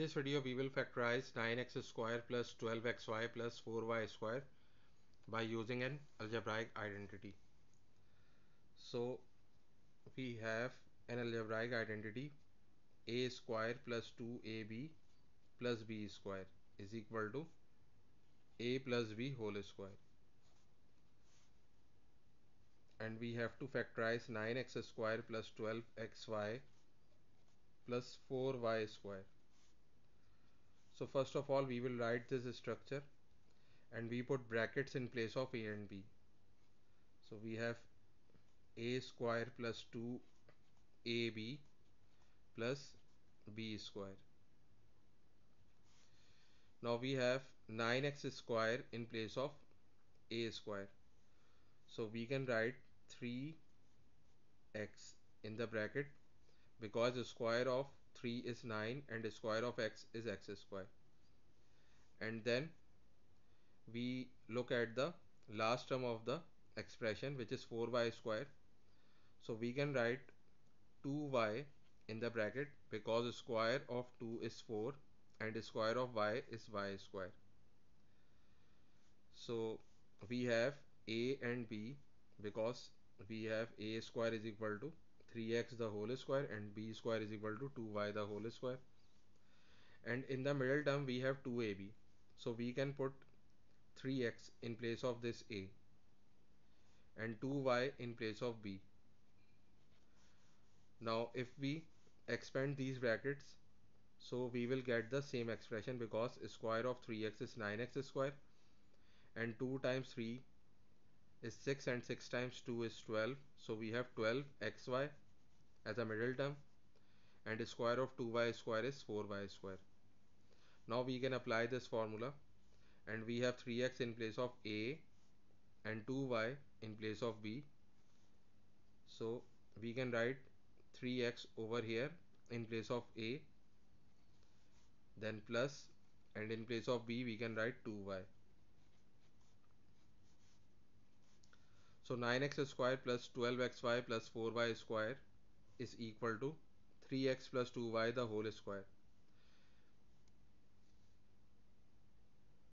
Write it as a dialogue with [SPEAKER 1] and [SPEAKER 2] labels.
[SPEAKER 1] this video we will factorize 9x square plus 12xy plus 4y square by using an algebraic identity. So we have an algebraic identity a square plus 2ab plus b square is equal to a plus b whole square and we have to factorize 9x square plus 12xy plus 4y square so first of all we will write this structure and we put brackets in place of a and b. So we have a square plus 2ab plus b square. Now we have 9x square in place of a square. So we can write 3x in the bracket because the square of 3 is 9 and the square of x is x square. And then we look at the last term of the expression which is 4y square. So we can write 2y in the bracket because square of 2 is 4 and square of y is y square. So we have a and b because we have a square is equal to 3x the whole square and b square is equal to 2y the whole square. And in the middle term we have 2ab so we can put 3x in place of this a and 2y in place of b. Now if we expand these brackets so we will get the same expression because square of 3x is 9x square and 2 times 3 is 6 and 6 times 2 is 12 so we have 12 xy as a middle term and square of 2y square is 4y square. Now we can apply this formula and we have 3x in place of a and 2y in place of b. So we can write 3x over here in place of a then plus and in place of b we can write 2y So 9x square plus 12xy plus 4y square is equal to 3x plus 2y the whole square.